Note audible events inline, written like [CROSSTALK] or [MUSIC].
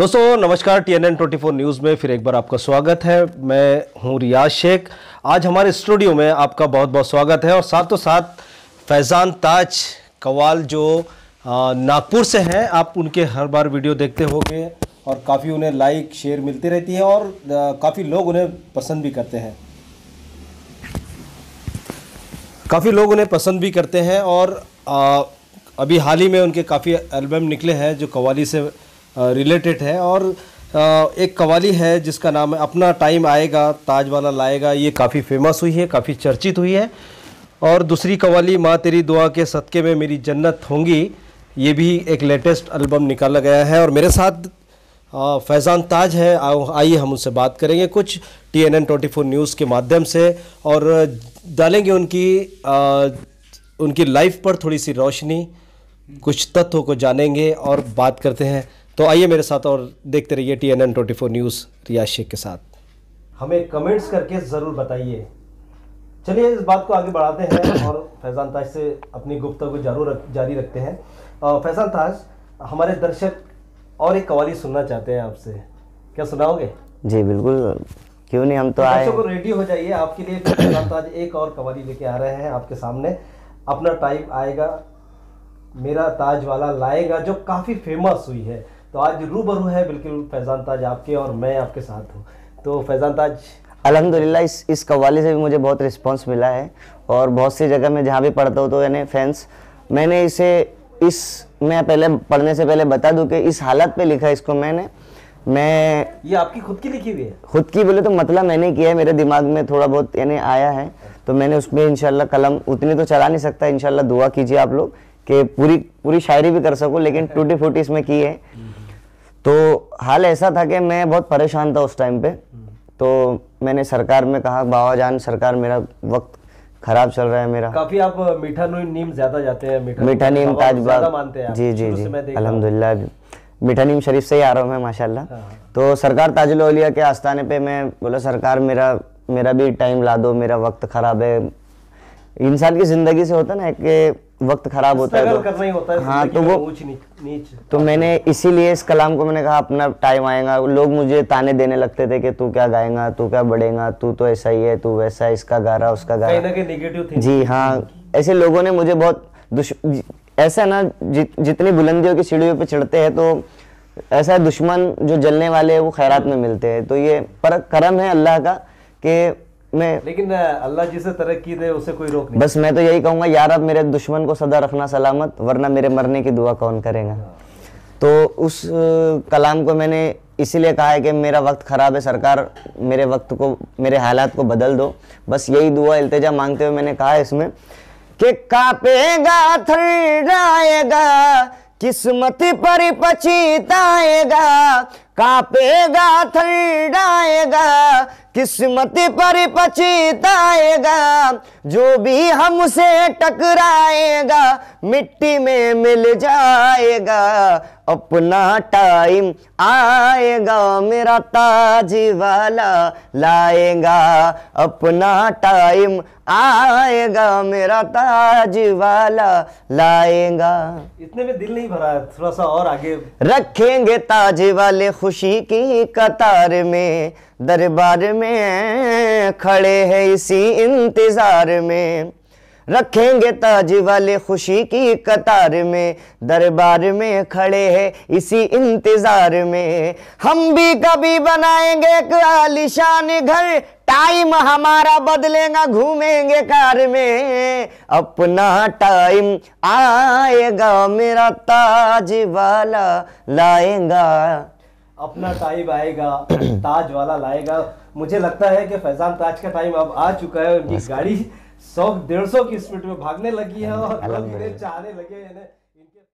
दोस्तों नमस्कार T N N twenty four news में फिर एक बार आपका स्वागत है। मैं हूँ रियाज शेख। आज हमारे स्टूडियो में आपका बहुत बहुत स्वागत है और साथों साथ फैज़ान ताज कवाल जो नागपुर से हैं आप उनके हर बार वीडियो देखते होंगे और काफ़ी उन्हें लाइक शेयर मिलती रहती है और काफ़ी लोग उन्हें पसंद भी करते हैं। काफ़ी लोग उन्हें पसंद भी करते हैं और आ, अभी हाल ही में उनके काफ़ी एल्बम निकले हैं जो कवाली से रिलेटेड है और एक कवाली है जिसका नाम है अपना टाइम आएगा ताज वाला लाएगा। ये काफ़ी फ़ेमस हुई है काफ़ी चर्चित हुई है। और दूसरी कवाली माँ तेरी दुआ के सदक़े में मेरी जन्नत होंगी ये भी एक लेटेस्ट एल्बम निकाला गया है। और मेरे साथ फैज़ान ताज है। आइए हम उनसे बात करेंगे कुछ T N N twenty four news के माध्यम से। और डालेंगे उनकी आ, उनकी लाइफ पर थोड़ी सी रोशनी। कुछ तत्वों को जानेंगे और बात करते हैं। तो आइए मेरे साथ और देखते रहिए T N N twenty four news Riyaz Sheikh के साथ। हमें कमेंट्स करके ज़रूर बताइए। चलिए इस बात को आगे बढ़ाते हैं [COUGHS] और फैज़ान ताज से अपनी गुफ्तु को ज़रूर रख, जारी रखते हैं। फैज़ान ताज हमारे दर्शक और एक कवाली सुनना चाहते हैं आपसे। क्या सुनाओगे? जी बिल्कुल। क्यों नहीं हम तो आए। को रेडी हो जाइए। आपके लिए फैज़ान ताज एक और कवाली लेके आ रहे हैं आपके सामने। अपना टाइम आएगा मेरा ताज वाला लाएगा जो काफ़ी फ़ेमस हुई है। तो आज रूबरू है बिल्कुल फैज़ान ताज आपके और मैं आपके साथ हूँ। तो फैज़ान ताज अल्हम्दुलिल्लाह इस इस कवाली से भी मुझे बहुत रिस्पांस मिला है और बहुत सी जगह में जहाँ भी पढ़ता हूँ तो यानी फैंस मैंने इसे इस मैं पहले पढ़ने से पहले बता दूँ कि इस हालत पे लिखा इसको मैंने। मैं ये आपकी खुद की लिखी हुई है? खुद की बोले तो मतलब मैंने किया है मेरे दिमाग में थोड़ा बहुत यानी आया है। तो मैंने उसमें इनशाला कलम उतनी तो चला नहीं सकता इनशाला दुआ कीजिए आप लोग कि पूरी पूरी शायरी भी कर सको लेकिन टूटी फूटी इसमें की है। तो हाल ऐसा था कि मैं बहुत परेशान था उस टाइम पे। तो मैंने सरकार में कहा बाबा जान सरकार मेरा वक्त खराब चल रहा है मेरा। काफ़ी आप मीठा नीम ज़्यादा जाते हैं मीठा, मीठा नीम ताजबाग जी जी जी। अलहमदुल्ला मीठा नीम शरीफ से ही आ रहा हूँ मैं माशाल्लाह। हाँ, हाँ। तो सरकार ताजुल औलिया के आस्थाने पे मैं बोला सरकार मेरा मेरा भी टाइम ला दो मेरा वक्त खराब है। इंसान की ज़िंदगी से होता ना कि वक्त खराब होता है तो करना ही होता है हाँ तो वो नीच, तो मैंने इसीलिए इस कलाम को मैंने कहा अपना टाइम आएगा। लोग मुझे ताने देने लगते थे कि तू क्या गाएगा तू क्या बढ़ेगा तू तो ऐसा ही है तू वैसा इसका गा रहा उसका गा रहा। जी हाँ। ऐसे लोगों ने मुझे बहुत ऐसा ना जि, जितनी बुलंदियों की सीढ़ियों पर चढ़ते हैं तो ऐसा दुश्मन जो जलने वाले हैं वो खैरात में मिलते हैं। तो ये पर करम है अल्लाह का कि मैं लेकिन अल्लाह जिसे तरक्की दे उसे कोई रोक नहीं बस मैं तो यही कहूँगा यार अब मेरे दुश्मन को सदा रखना सलामत वरना मेरे मरने की दुआ कौन करेगा? तो उस कलाम को मैंने इसीलिए कहा है कि मेरा वक्त ख़राब है सरकार मेरे वक्त को मेरे हालात को बदल दो। बस यही दुआ इल्तजा मांगते हुए मैंने कहा इसमें कि कापेगा थर्राएगा किस्मत पर पछीताएगा कापेगा ठंडाएगा किस्मत पर पछताएगा जो भी हमसे टकराएगा मिट्टी में मिल जाएगा। अपना टाइम आएगा मेरा ताज वाला लाएगा। अपना टाइम आएगा मेरा ताजी वाला लाएगा। इतने में दिल नहीं भरा है थोड़ा सा और आगे। रखेंगे ताजी वाले खुशी की कतार में दरबार में खड़े हैं इसी इंतज़ार में। रखेंगे ताज वाले खुशी की कतार में दरबार में खड़े हैं इसी इंतज़ार में। हम भी कभी बनाएँगे एक आलिशान घर टाइम हमारा बदलेगा घूमेंगे कार में। अपना टाइम आएगा मेरा ताज वाला लाएगा। अपना टाइम आएगा [CLEARS THROAT] ताज वाला लाएगा। मुझे लगता है कि फैजान ताज का टाइम अब आ चुका है उनकी गाड़ी सौ डेढ़ सौ की स्पीड में भागने लगी है और चाहने लगे